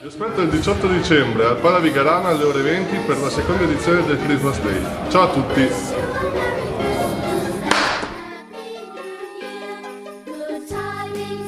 Vi aspetto il 18 dicembre al Pala Vigarana alle ore 20 per la seconda edizione del Christmas Day. Ciao a tutti! Good timing.